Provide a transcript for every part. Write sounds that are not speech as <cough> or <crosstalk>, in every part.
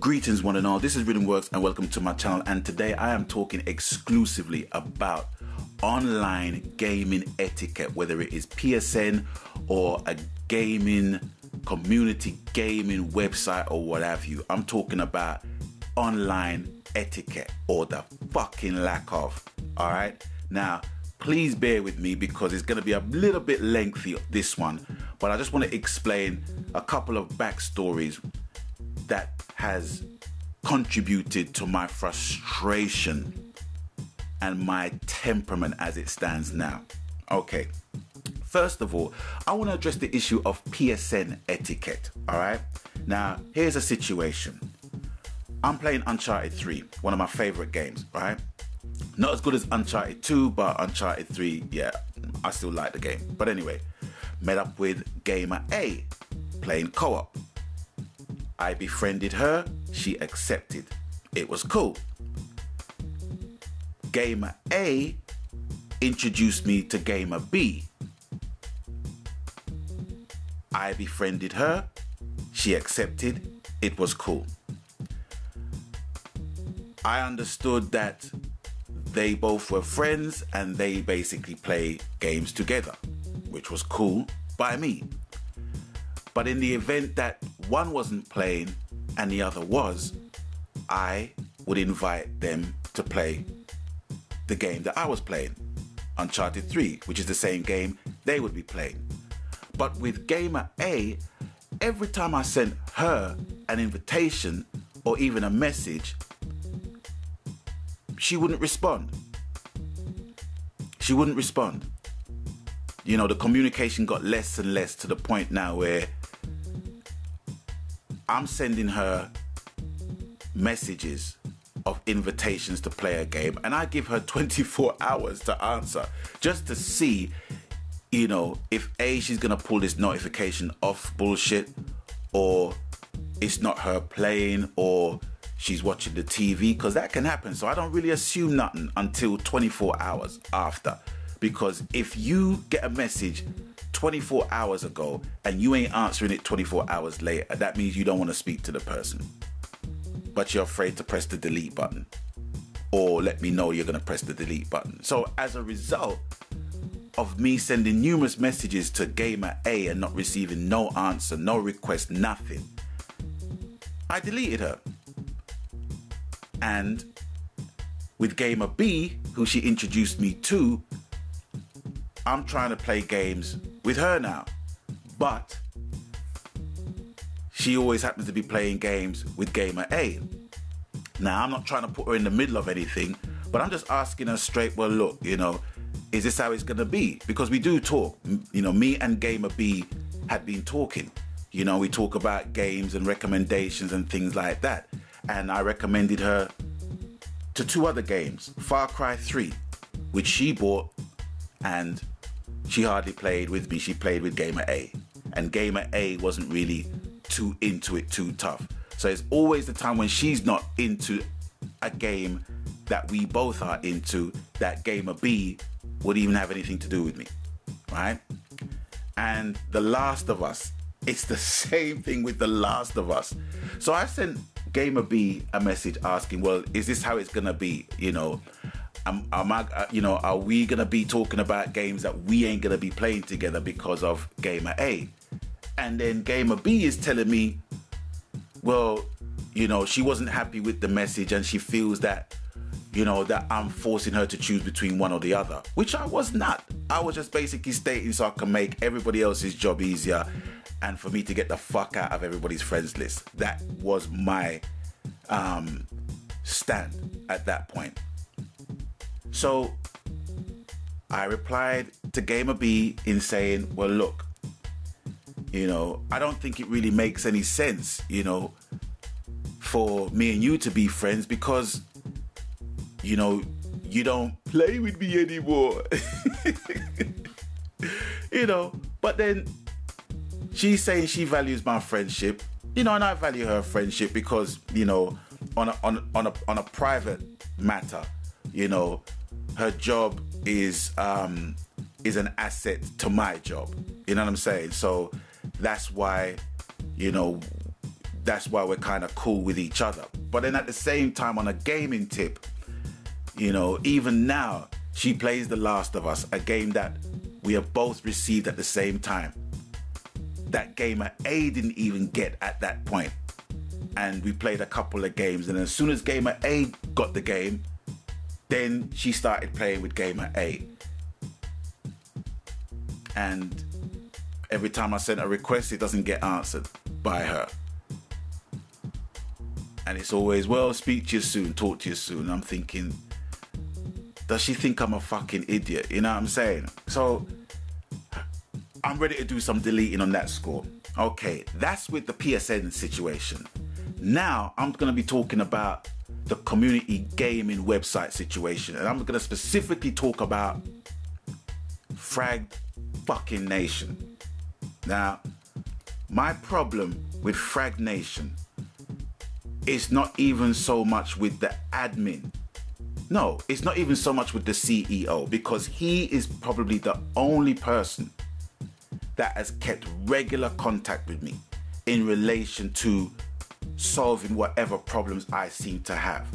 Greetings, one and all. This is Riddimworks, and welcome to my channel. And today I am talking exclusively about online gaming etiquette, whether it is PSN or a gaming community gaming website or what have you. I'm talking about online etiquette or the fucking lack of. All right. Now, please bear with me because it's going to be a little bit lengthy, this one, but I just want to explain a couple of backstories that has contributed to my frustration and my temperament as it stands now. Okay. First of all, I want to address the issue of PSN etiquette. All right. Now, here's a situation. I'm playing Uncharted 3, one of my favorite games, right? Not as good as Uncharted 2, but Uncharted 3, yeah, I still like the game. But anyway, met up with Gamer A, playing co op. I befriended her, she accepted. It was cool. Gamer A introduced me to Gamer B. I befriended her, she accepted. It was cool. I understood that they both were friends and they basically play games together, which was cool by me. But in the event that one wasn't playing and the other was, I would invite them to play the game that I was playing, Uncharted 3, which is the same game they would be playing. But with Gamer A, every time I sent her an invitation or even a message, she wouldn't respond. She wouldn't respond. You know, the communication got less and less to the point now where I'm sending her messages of invitations to play a game and I give her <laughs> 24 hours to answer just to see, you know, if A, she's gonna pull this notification off bullshit or it's not her playing or she's watching the TV because that can happen. So I don't really assume nothing until 24 hours after. Because if you get a message 24 hours ago and you ain't answering it 24 hours later, that means you don't want to speak to the person. But you're afraid to press the delete button or let me know you're going to press the delete button. So as a result of me sending numerous messages to gamer A and not receiving no answer, no request, nothing, I deleted her. And with gamer B, who she introduced me to, I'm trying to play games with her now. But she always happens to be playing games with gamer A. Now, I'm not trying to put her in the middle of anything, but I'm just asking her straight, well, look, you know, is this how it's going to be? Because we do talk. You know, me and gamer B had been talking. You know, we talk about games and recommendations and things like that. And I recommended her to two other games Far Cry 3, which she bought, and she hardly played with me. She played with Gamer A. And Gamer A wasn't really too into it too tough. So it's always the time when she's not into a game that we both are into that Gamer B would even have anything to do with me. Right? And The Last of Us, it's the <laughs> same thing with The Last of Us. So I sent Gamer B a message asking, well, is this how it's gonna be? You know, am, am I, uh, you know, are we gonna be talking about games that we ain't gonna be playing together because of Gamer A? And then Gamer B is telling me, well, you know, she wasn't happy with the message and she feels that, you know, that I'm forcing her to choose between one or the other, which I was not. I was just basically stating so I can make everybody else's job easier and for me to get the fuck out of everybody's friends list. That was my um, stand at that point. So I replied to Gamer B in saying, well, look, you know, I don't think it really makes any sense, you know, for me and you to be friends because, you know, you don't play with me anymore. <laughs> you know, but then she's saying she values my friendship, you know, and I value her friendship because, you know, on a, on, on a, on a private matter, you know, her job is um, is an asset to my job. You know what I'm saying? So that's why, you know, that's why we're kind of cool with each other. But then at the same time, on a gaming tip, you know, even now, she plays The Last of Us, a game that we have both received at the same time. That gamer A didn't even get at that point. And we played a couple of games, and as soon as gamer A got the game, then she started playing with gamer A. And every time I send a request, it doesn't get answered by her. And it's always, well, speak to you soon, talk to you soon. I'm thinking, does she think I'm a fucking idiot? You know what I'm saying? So I'm ready to do some deleting on that score. Okay, that's with the PSN situation. Now I'm going to be talking about the community gaming website situation, and I'm going to specifically talk about Frag fucking Nation. Now, my problem with Frag Nation is not even so much with the admin. No, it's not even so much with the CEO because he is probably the only person that has kept regular contact with me in relation to solving whatever problems I seem to have,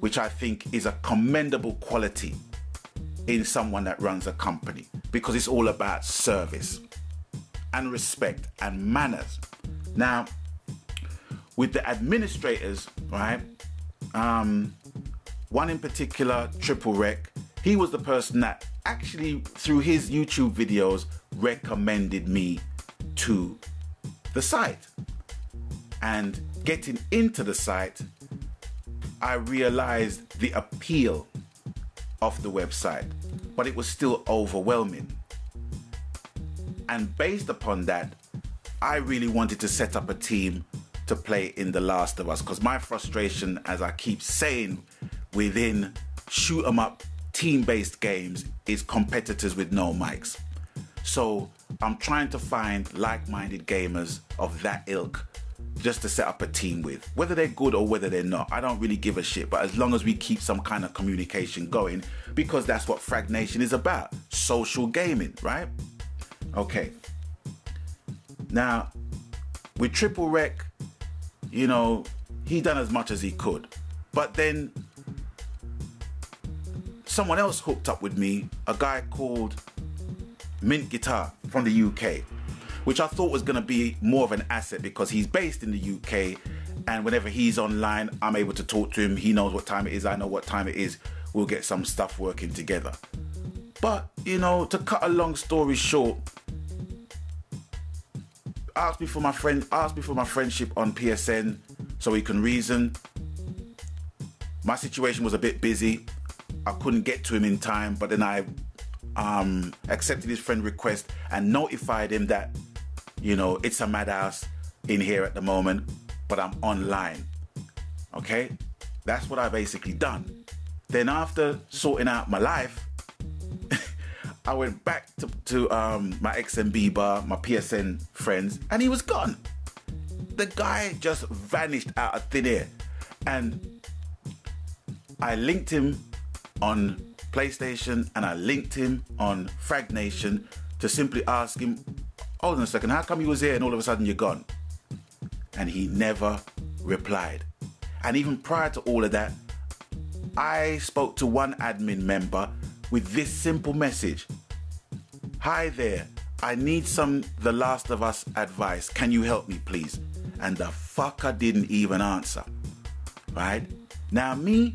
which I think is a commendable quality in someone that runs a company because it's all about service and respect and manners. Now, with the administrators, right? Um, one in particular, Triple Rec, he was the person that actually, through his YouTube videos, recommended me to the site. And getting into the site, I realized the appeal of the website, but it was still overwhelming. And based upon that, I really wanted to set up a team to play in The Last of Us because my frustration, as I keep saying, within shoot 'em up team based games is competitors with no mics. So I'm trying to find like minded gamers of that ilk just to set up a team with. Whether they're good or whether they're not, I don't really give a shit. But as long as we keep some kind of communication going, because that's what Frag Nation is about social gaming, right? Okay. Now, with Triple Rec, you know, he done as much as he could. But then someone else hooked up with me, a guy called Mint Guitar from the UK, which I thought was going to be more of an asset because he's based in the UK. And whenever he's online, I'm able to talk to him. He knows what time it is, I know what time it is. We'll get some stuff working together. But, you know, to cut a long story short, asked me for my friend asked me for my friendship on PSN so we can reason. My situation was a bit busy. I couldn't get to him in time, but then I um, accepted his friend request and notified him that, you know, it's a madhouse in here at the moment, but I'm online. Okay? That's what I basically done. Then after sorting out my life, <laughs> I went back to, to um, my XMB bar, my PSN friends, and he was gone. The guy just vanished out of thin air. And I linked him on PlayStation and I linked him on Frag Nation to simply ask him, hold on a second, how come you was here and all of a sudden you're gone? And he never replied. And even prior to all of that, I spoke to one admin member with this simple message Hi there, I need some The Last of Us advice. Can you help me, please? And the fucker didn't even answer. Right? Now, me,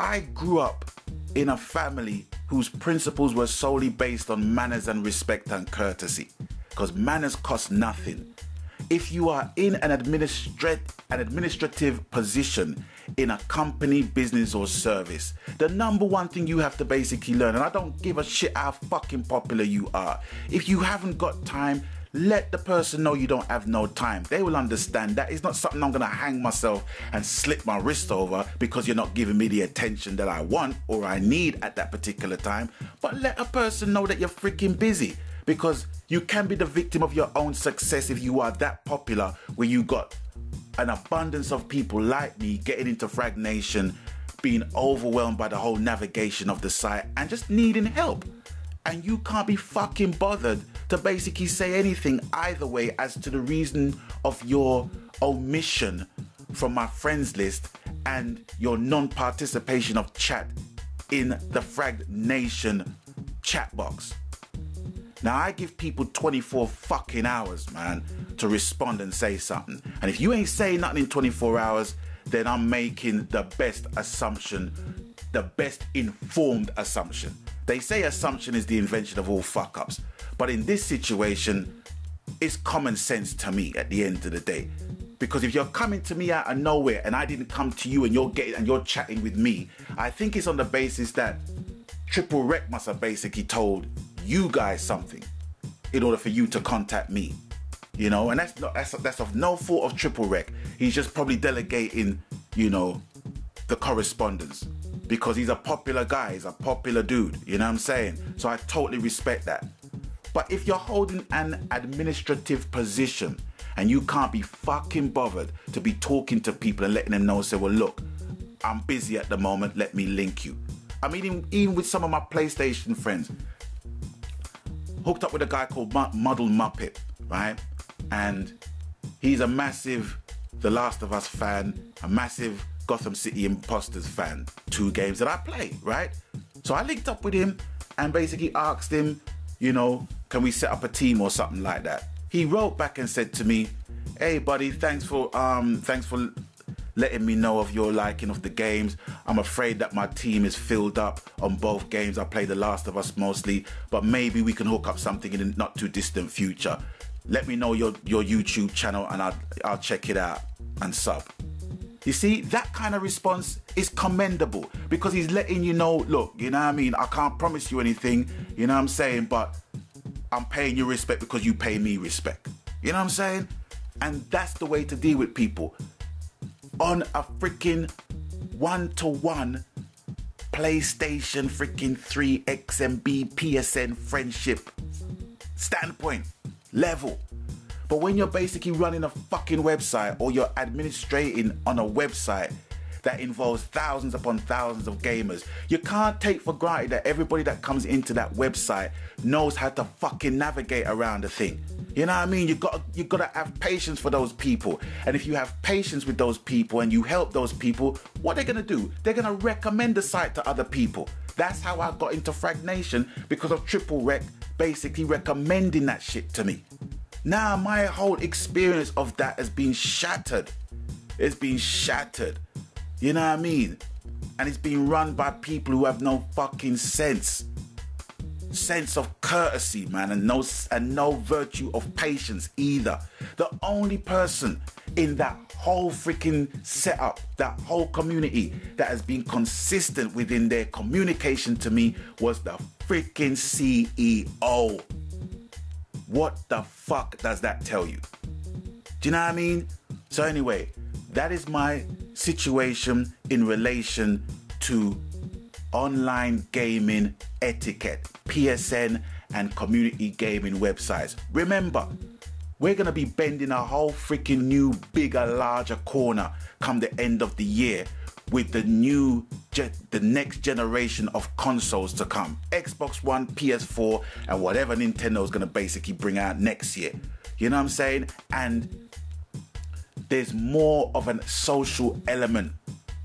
I grew up in a family whose principles were solely based on manners and respect and courtesy. Because manners cost nothing. If you are in an, administrat- an administrative position in a company, business, or service. The number one thing you have to basically learn, and I don't give a shit how fucking popular you are, if you haven't got time, let the person know you don't have no time. They will understand that. It's not something I'm gonna hang myself and slip my wrist over because you're not giving me the attention that I want or I need at that particular time. But let a person know that you're freaking busy because you can be the victim of your own success if you are that popular where you got an abundance of people like me getting into Frag Nation, being overwhelmed by the whole navigation of the site and just needing help. And you can't be fucking bothered to basically say anything either way as to the reason of your omission from my friends list and your non-participation of chat in the Frag Nation chat box. Now I give people 24 fucking hours, man, to respond and say something. And if you ain't saying nothing in 24 hours, then I'm making the best assumption, the best informed assumption. They say assumption is the invention of all fuck ups. But in this situation, it's common sense to me at the end of the day. Because if you're coming to me out of nowhere and I didn't come to you and you're getting and you're chatting with me, I think it's on the basis that Triple Rec must have basically told you guys something in order for you to contact me. You know, and that's not that's that's of no fault of Triple Rec. He's just probably delegating, you know, the correspondence because he's a popular guy, he's a popular dude. You know what I'm saying? So I totally respect that. But if you're holding an administrative position and you can't be fucking bothered to be talking to people and letting them know, say, well, look, I'm busy at the moment, let me link you. I mean, even, even with some of my PlayStation friends, hooked up with a guy called Muddle Muppet, right? And he's a massive The Last of Us fan, a massive Gotham City Imposters fan. Two games that I play, right? So I linked up with him and basically asked him, you know, can we set up a team or something like that? He wrote back and said to me, "Hey, buddy, thanks for um, thanks for letting me know of your liking of the games. I'm afraid that my team is filled up on both games. I play The Last of Us mostly, but maybe we can hook up something in the not too distant future. Let me know your your YouTube channel and I'll I'll check it out and sub." You see, that kind of response is commendable because he's letting you know, look, you know what I mean? I can't promise you anything, you know what I'm saying? But I'm paying you respect because you pay me respect. You know what I'm saying? And that's the way to deal with people. On a freaking one to one PlayStation freaking 3 XMB PSN friendship standpoint level. But when you're basically running a fucking website or you're administrating on a website that involves thousands upon thousands of gamers, you can't take for granted that everybody that comes into that website knows how to fucking navigate around the thing. You know what I mean? You got you got to have patience for those people. And if you have patience with those people and you help those people, what they're gonna do? They're gonna recommend the site to other people. That's how I got into Fragnation because of Triple Rec basically recommending that shit to me. Now my whole experience of that has been shattered. It's been shattered. You know what I mean? And it's been run by people who have no fucking sense. Sense of courtesy, man, and no and no virtue of patience either. The only person in that whole freaking setup, that whole community that has been consistent within their communication to me was the freaking CEO. What the fuck does that tell you? Do you know what I mean? So, anyway, that is my situation in relation to online gaming etiquette, PSN, and community gaming websites. Remember, we're gonna be bending a whole freaking new, bigger, larger corner come the end of the year with the new the next generation of consoles to come. Xbox one ps4 and whatever nintendo is going to basically bring out next year. You know what i'm saying? And there's more of a social element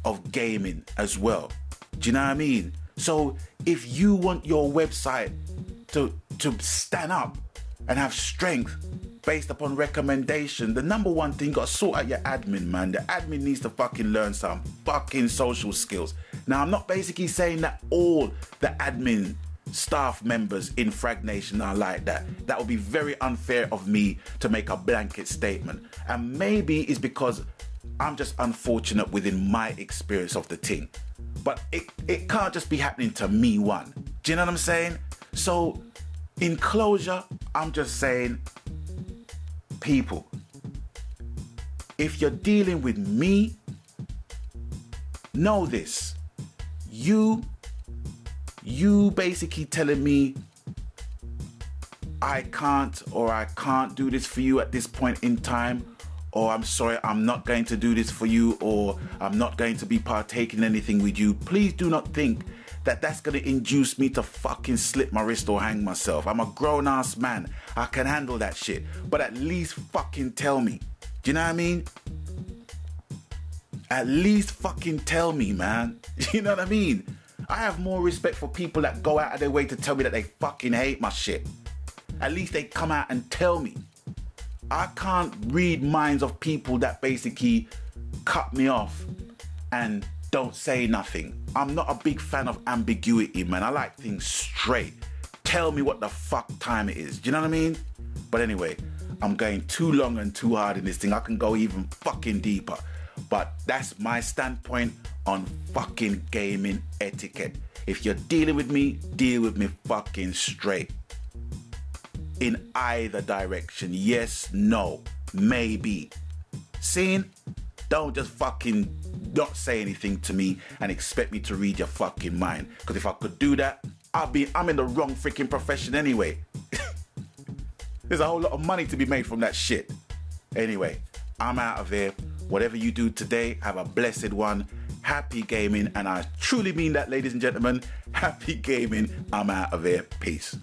of gaming as well do you know what i mean so if you want your website to to stand up and have strength based upon recommendation. The number one thing, got to sort out your admin, man. The admin needs to fucking learn some fucking social skills. Now, I'm not basically saying that all the admin staff members in Frag Nation are like that. That would be very unfair of me to make a blanket statement. And maybe it's because I'm just unfortunate within my experience of the thing. But it, it can't just be happening to me one. Do you know what I'm saying? So, in closure, I'm just saying people. If you're dealing with me, know this. You, you basically telling me I can't or I can't do this for you at this point in time, or I'm sorry, I'm not going to do this for you, or I'm not going to be partaking anything with you. Please do not think that that's gonna induce me to fucking slip my wrist or hang myself. I'm a grown ass man. I can handle that shit. But at least fucking tell me. Do you know what I mean? at least fucking tell me, man. <laughs> You know what I mean? I have more respect for people that go out of their way to tell me that they fucking hate my shit. At least they come out and tell me. I can't read minds of people that basically cut me off and don't say nothing. I'm not a big fan of ambiguity, man. I like things straight. Tell me what the fuck time it is. Do you know what I mean? But anyway, I'm going too long and too hard in this thing. I can go even fucking deeper. But that's my standpoint on fucking gaming etiquette. If you're dealing with me, deal with me fucking straight. In either direction. Yes, no, maybe. Seeing? Don't just fucking not say anything to me and expect me to read your fucking mind. Because if I could do that, I'd be I'm in the wrong freaking profession anyway. <laughs> There's a whole lot of money to be made from that shit. Anyway, I'm out of here. Whatever you do today, have a blessed one. Happy gaming, and I truly mean that, ladies and gentlemen. Happy gaming. I'm out of here. Peace.